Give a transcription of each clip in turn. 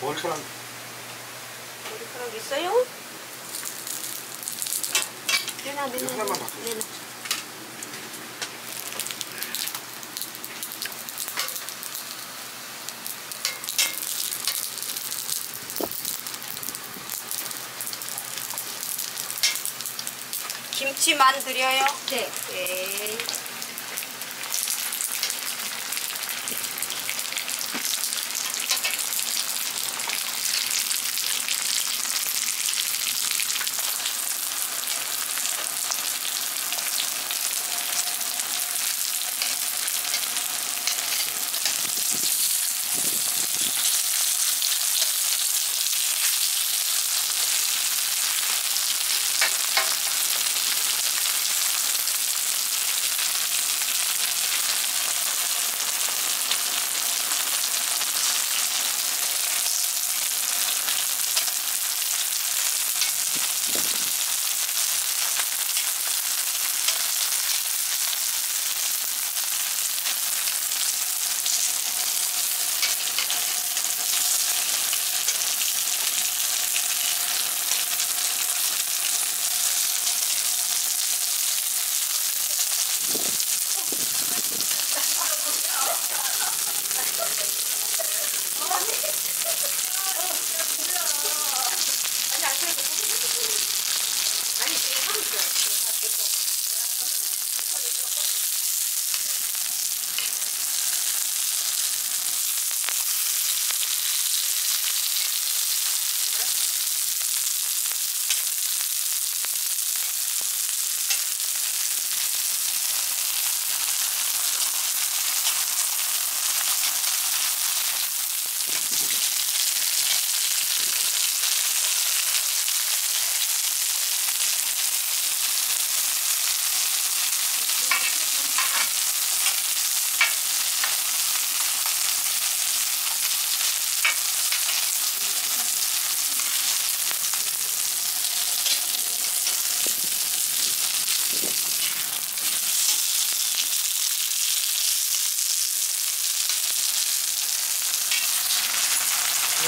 머리카락 머리카락 있어요? 내놔 내놔 이거 하나만 놔둬. 내놔 김치 만 드려요? 네. 네.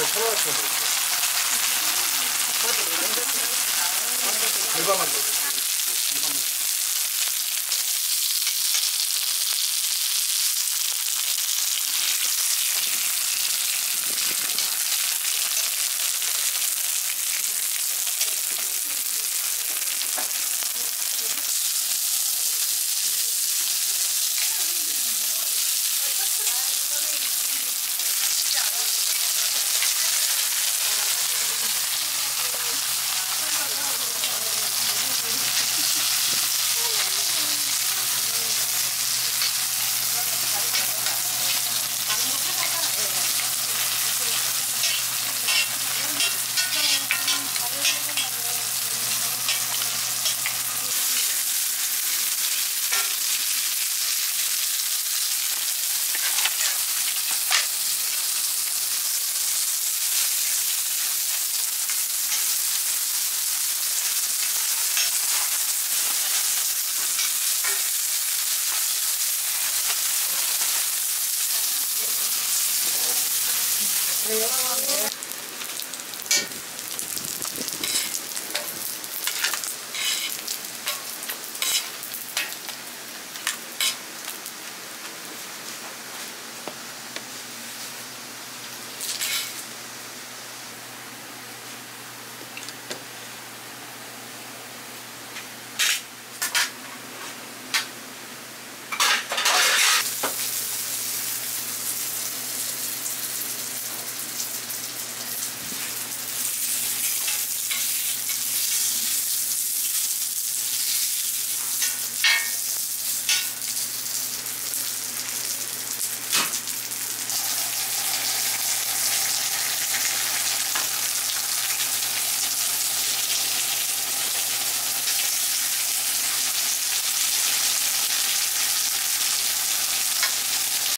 이거 사과같이 먹을게 대박만 넣어 ね。